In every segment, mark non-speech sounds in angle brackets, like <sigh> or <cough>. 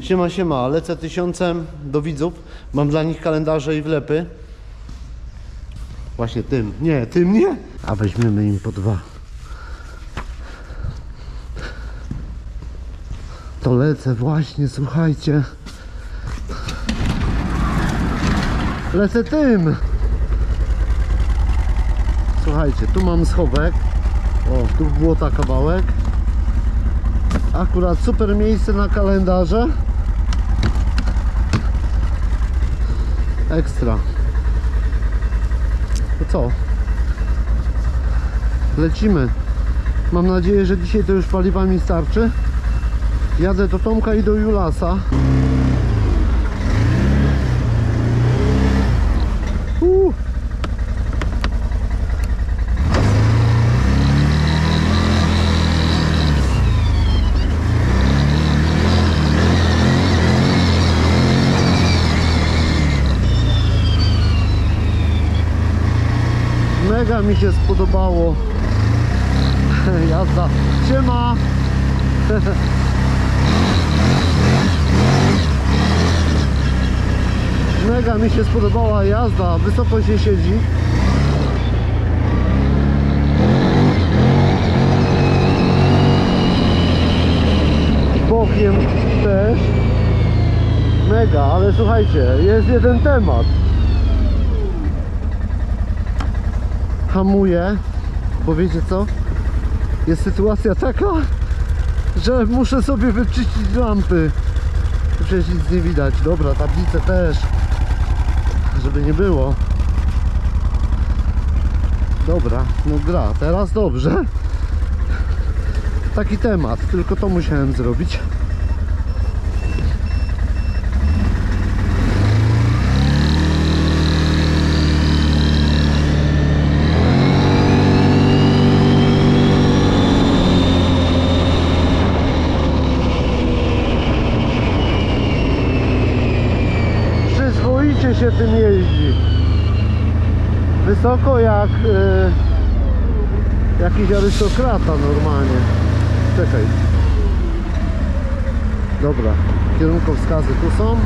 Siema, siema, lecę tysiącem do widzów. Mam dla nich kalendarze i wlepy. Właśnie tym. Nie, tym nie. A weźmiemy im po dwa. To lecę właśnie, słuchajcie. Lecę tym. Słuchajcie, tu mam schowek. O, tu błota kawałek. Akurat super miejsce na kalendarze. Ekstra. To co? Lecimy. Mam nadzieję, że dzisiaj to już paliwa mi starczy. Jadę do Tomka i do Julasa. Mega mi się spodobało <laughs> jazda. Siema! <laughs> Mega mi się spodobała jazda, wysoko się siedzi. Bokiem też. Mega, ale słuchajcie, jest jeden temat. Hamuję, bo wiecie co? Jest sytuacja taka, że muszę sobie wyczyścić lampy. Przecież nic nie widać. Dobra, tablice też. Żeby nie było. Dobra, no gra. Teraz dobrze. Taki temat, tylko to musiałem zrobić. Przyzwoicie się tym jeździ. Wysoko jak e, jakiś arystokrata normalnie. Czekaj. Dobra, kierunkowskazy tu są.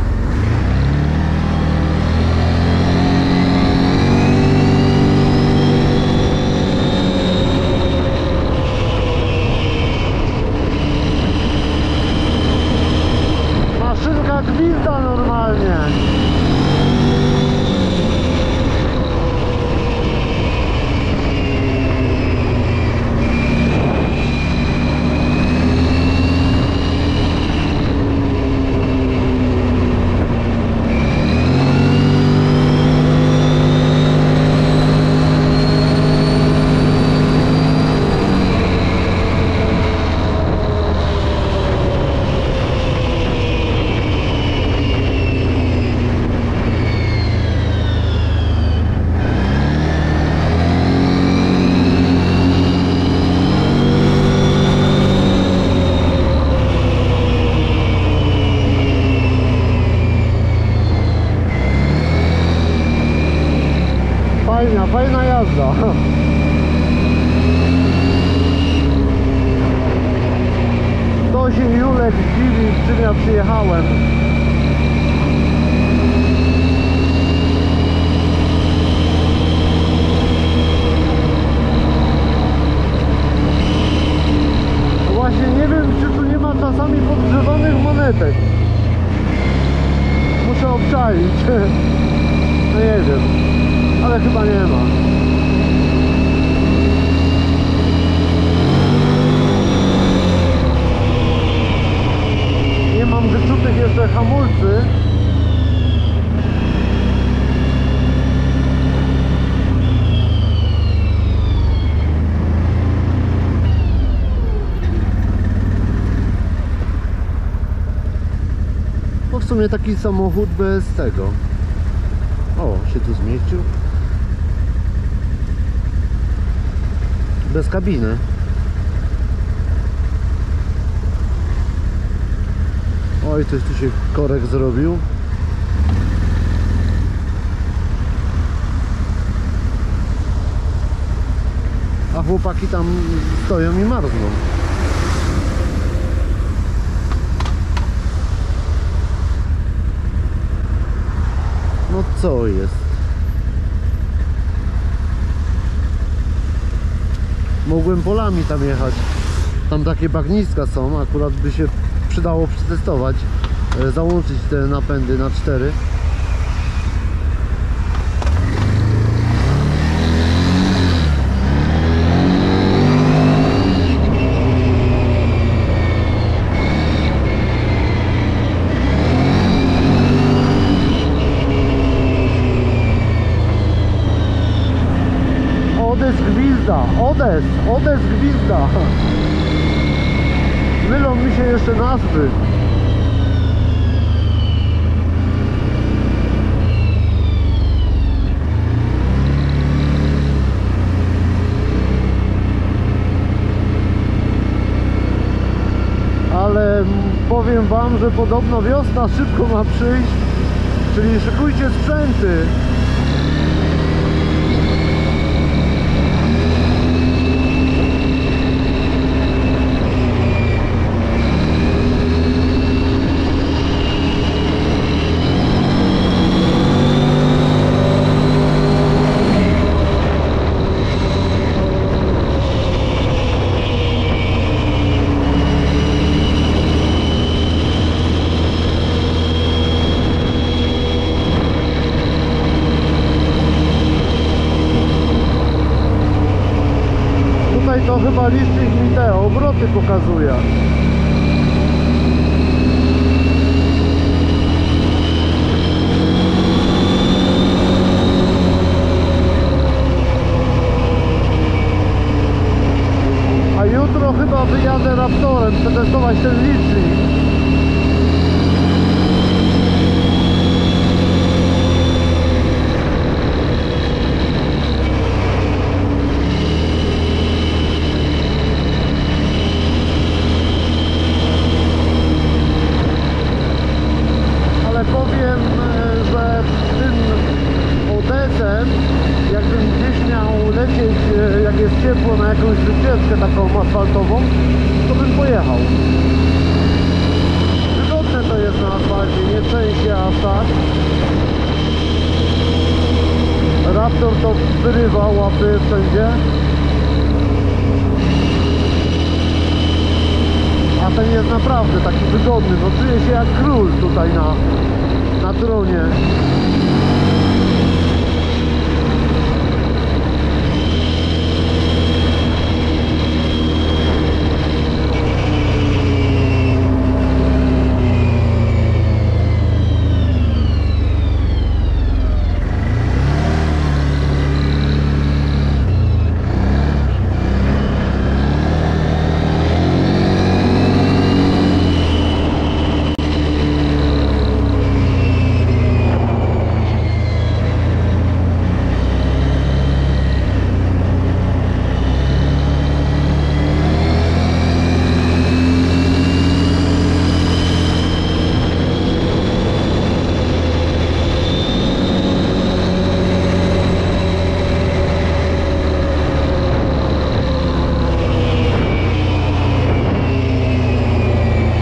Maszynka gwizda normalnie. Fajna, fajna jazda. Się Julek dziwi, z czym ja przyjechałem. Właśnie nie wiem, czy tu nie ma czasami podgrzewanych monetek. Muszę obczaić. No nie wiem ale chyba nie ma. Nie mam wyczutych jeszcze hamulcy. Bo w sumie taki samochód bez tego. O, się tu zmieścił. Bez kabiny. Oj, coś tu się korek zrobił. A chłopaki tam stoją i marzną. co jest? Mogłem polami tam jechać. Tam takie bagniska są, akurat by się przydało przetestować, e, załączyć te napędy na 4. Odes, Odes gwizda. <laughs> Mylą mi się jeszcze nazwy. Ale powiem wam, że podobno wiosna szybko ma przyjść, czyli szykujcie sprzęty. Licznik mi te obroty pokazuje. A jutro chyba wyjadę Raptorem przetestować ten licznik. ale powiem, e, że tym Odesem, jakbym gdzieś miał lecieć, e, jak jest wycieczkę taką asfaltową, to bym pojechał. Wygodne to jest na asfalcie, nie trzęsie aż tak. Raptor to wyrywa łapy wszędzie. A ten jest naprawdę taki wygodny, no czuję się jak król tutaj na, na tronie.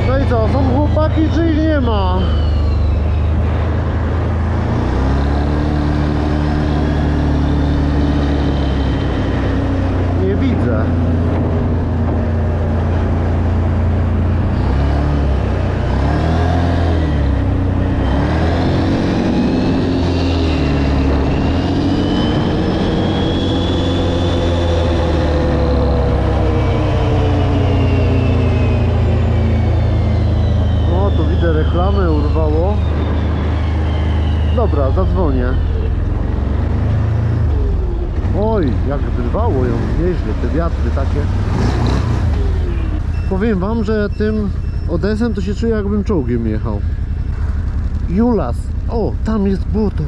No i co, są chłopaki czy ich nie ma? Nie widzę. O, tu widzę reklamę, urwało. Dobra, zadzwonię. Oj, jak wyrwało ją nieźle, te wiatry takie. Powiem wam, że tym Odesem to się czuję jakbym czołgiem jechał. Julas. O, tam jest błoto.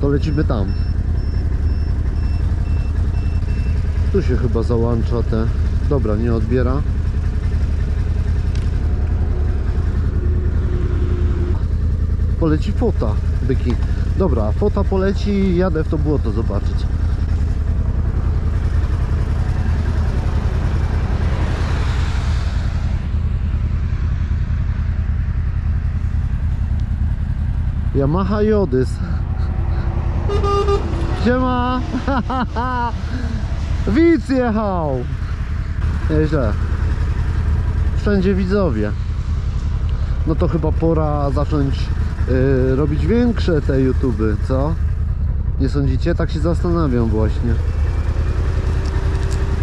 To lecimy tam. Tu się chyba załącza te... Dobra, nie odbiera. poleci fota, byki. Dobra, fota poleci jadę w to błoto zobaczyć. Yamaha Jodys. Siema! <laughs> Widz jechał! Nieźle. Wszędzie widzowie. No to chyba pora zacząć yy, robić większe te YouTuby, co? Nie sądzicie? Tak się zastanawiam właśnie.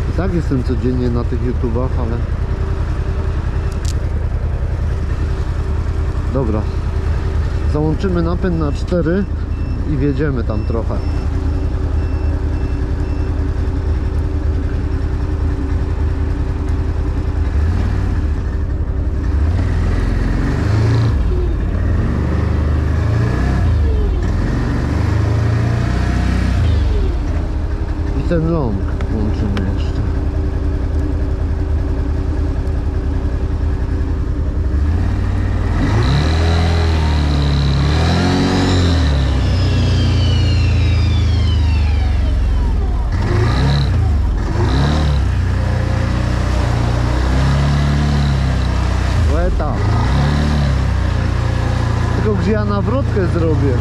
I tak jestem codziennie na tych YouTubach, ale... Dobra. Załączymy napęd na 4 i wjedziemy tam trochę. Ten long Tylko gdzie ja nawrotkę zrobię?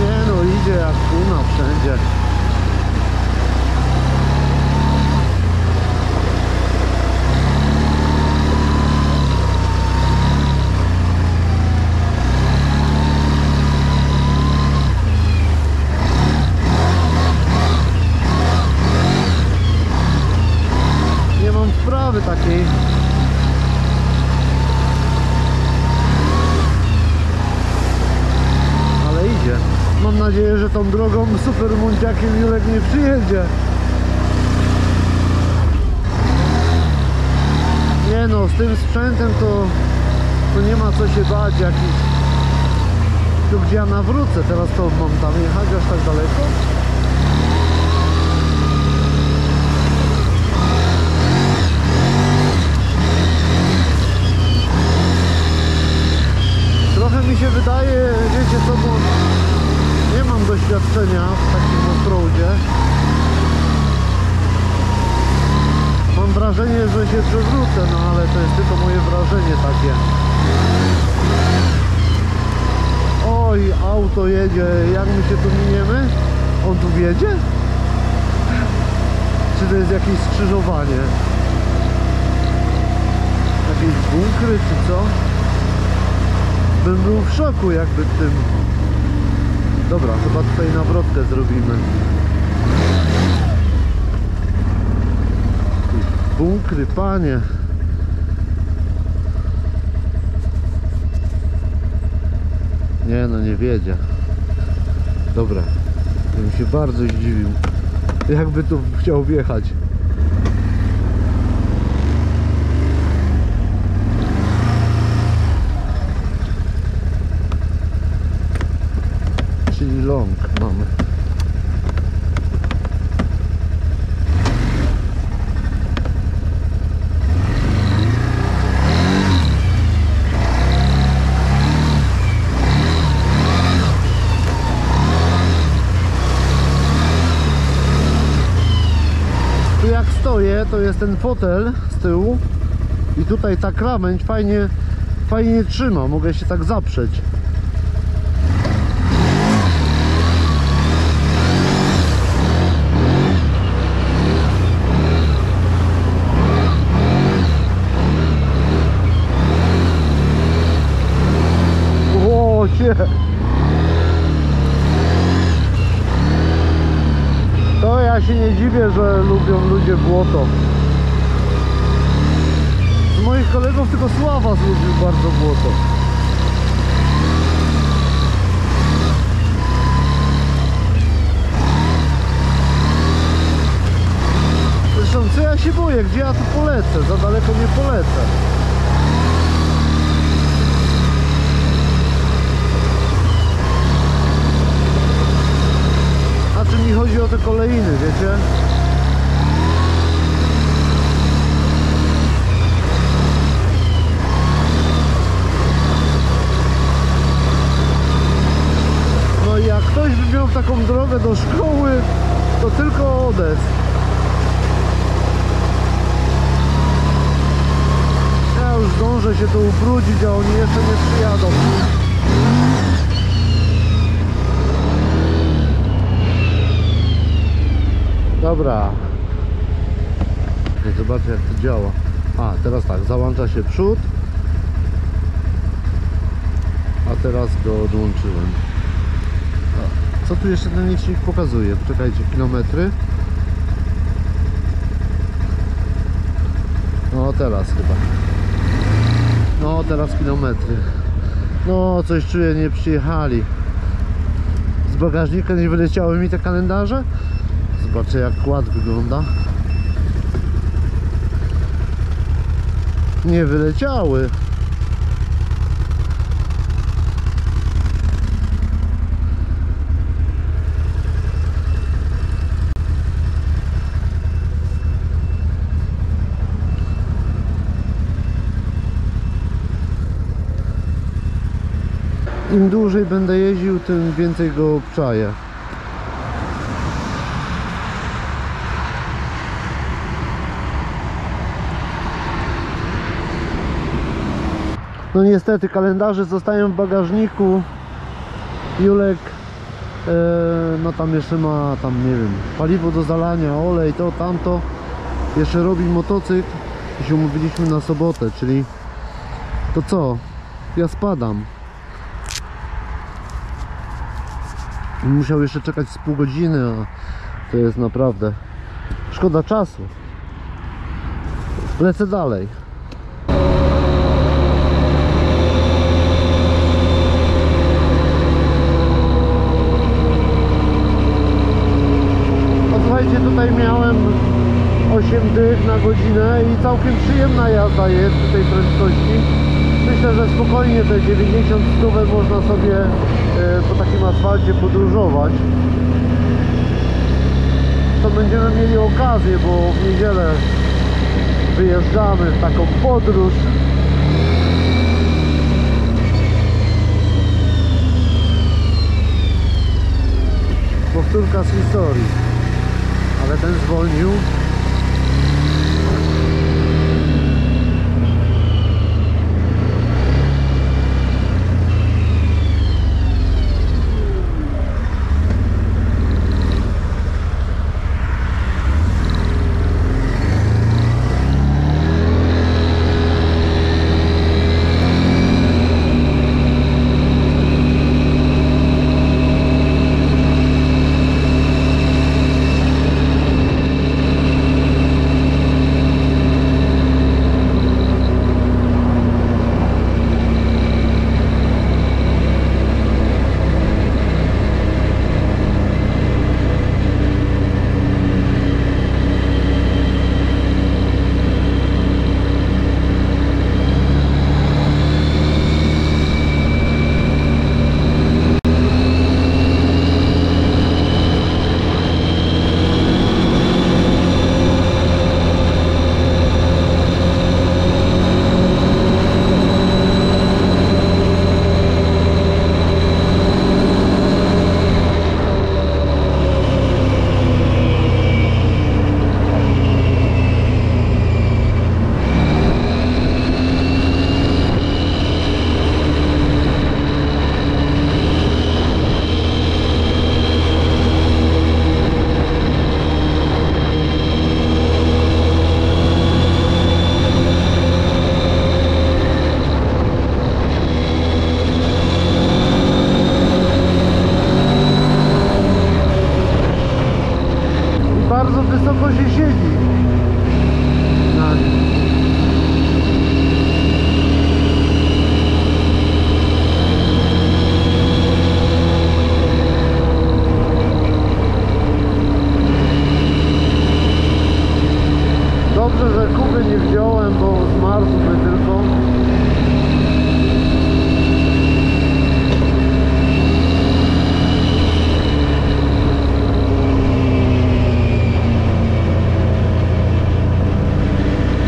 Nie no, idzie jak kuna wszędzie. Nie mam sprawy takiej. Ale idzie. Mam nadzieję, że tą drogą super mundziakiem Julek nie przyjedzie. Nie no, z tym sprzętem to, to nie ma co się bać jakiś. Tu gdzie ja nawrócę, teraz to mam tam jechać aż tak daleko? Trochę mi się wydaje, wiecie co, bo nie mam doświadczenia w takim offroadzie. Mam wrażenie, że się przewrócę, no ale to jest tylko moje wrażenie takie. Oj, auto jedzie, jak my się tu miniemy? On tu wiedzie? Czy to jest jakieś skrzyżowanie? Jakieś bunkry czy co? Bym był w szoku jakby tym. Dobra, chyba tutaj nawrotkę zrobimy. Bunkry, panie. Nie no, nie wiedzie. Dobra, bym się bardzo zdziwił jakby tu chciał wjechać czyli long mamy. Tu jak stoję, to jest ten fotel z tyłu i tutaj ta krawędź fajnie, fajnie trzyma, mogę się tak zaprzeć. To ja się nie dziwię, że lubią ludzie błoto. Z moich kolegów tylko Sława lubił bardzo błoto. Zresztą co ja się boję, gdzie ja tu polecę? Za daleko nie polecę. A czy mi chodzi o te kolejny, wiecie? No i jak ktoś by miał taką drogę do szkoły, to to tylko Odes. Ja już zdążę się tu ubrudzić, a oni jeszcze nie przyjadą. Dobra. Zobaczcie jak to działa. A, teraz tak, załącza się przód. A teraz go odłączyłem. Co tu jeszcze ten licznik pokazuje? Poczekajcie, kilometry. No teraz chyba. No teraz kilometry. No coś czuję, nie przyjechali. Z bagażnika nie wyleciały mi te kalendarze? Zobaczę jak kład wygląda. Nie wyleciały. Im dłużej będę jeździł, tym więcej go obczaję. No niestety kalendarze zostają w bagażniku. Julek e, no tam jeszcze ma tam nie wiem paliwo do zalania, olej, to, tamto. Jeszcze robi motocykl i się umówiliśmy na sobotę, czyli to co? Ja spadam. Musiał jeszcze czekać z pół godziny, a to jest naprawdę szkoda czasu. Lecę dalej. No słuchajcie, tutaj miałem 8 dych na godzinę i całkiem przyjemna jazda jest przy tej prędkości. Myślę, że spokojnie te 90 stówek można sobie po takim asfalcie podróżować. To będziemy mieli okazję, bo w niedzielę wyjeżdżamy w taką podróż. Powtórka z historii. Ale ten zwolnił. I bardzo wysoko się siedzi. Na nim. Dobrze, że Kuby nie wziąłem, bo zmarzłby tylko.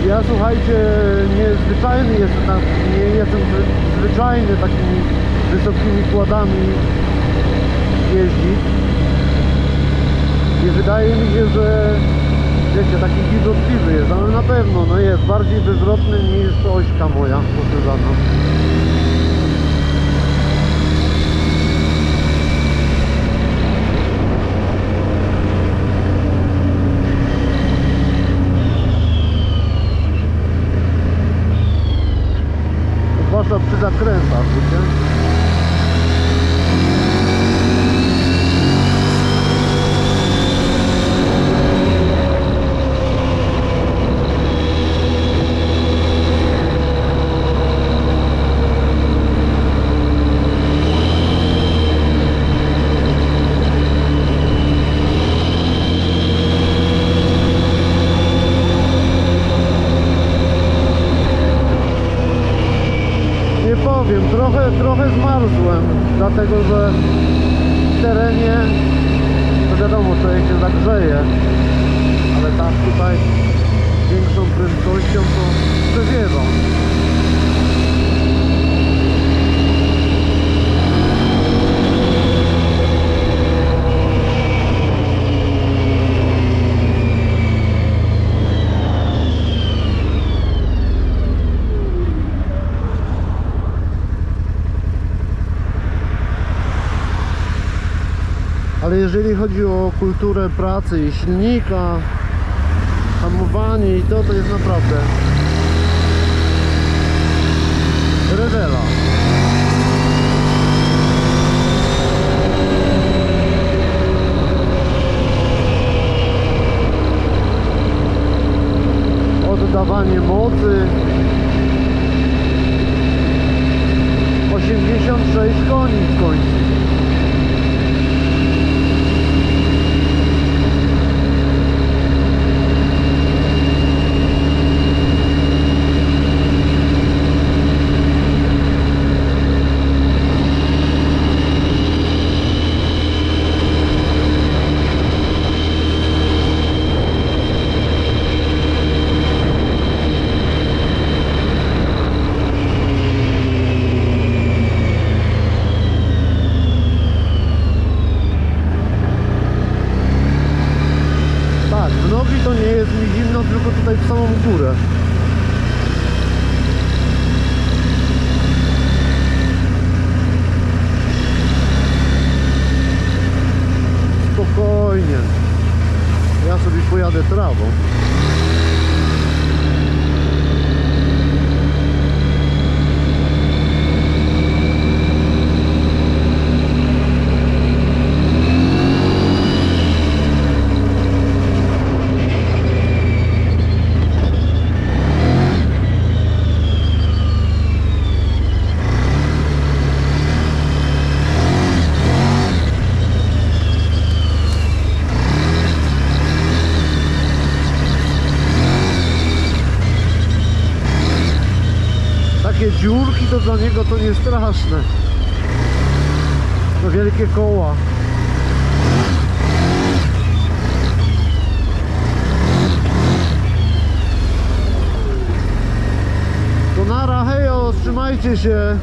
Ja słuchajcie, niezwyczajny jestem, tak, nie jestem zwy- zwyczajny takimi jeździć. Nie wydaje mi się, że wiecie, taki gidotliwy jest, ale na pewno no jest bardziej wywrotny niż ośka moja poszerzana. Zwłaszcza przy zakrętach, wiecie? Nie powiem, trochę, trochę zmarzłem, dlatego że w terenie, to wiadomo, człowiek się zagrzeje, ale tak tutaj większą prędkością to przewiewa. Ale jeżeli chodzi o kulturę pracy i silnika, hamowanie i to, to jest naprawdę rewela. Oddawanie mocy 86 koni w końcu. Tak, w nogi to nie jest mi zimno, tylko tutaj w samą górę. Spokojnie. Ja sobie pojadę trawą. Takie dziurki to dla niego to nie straszne. To wielkie koła. To nara, hejo, trzymajcie się.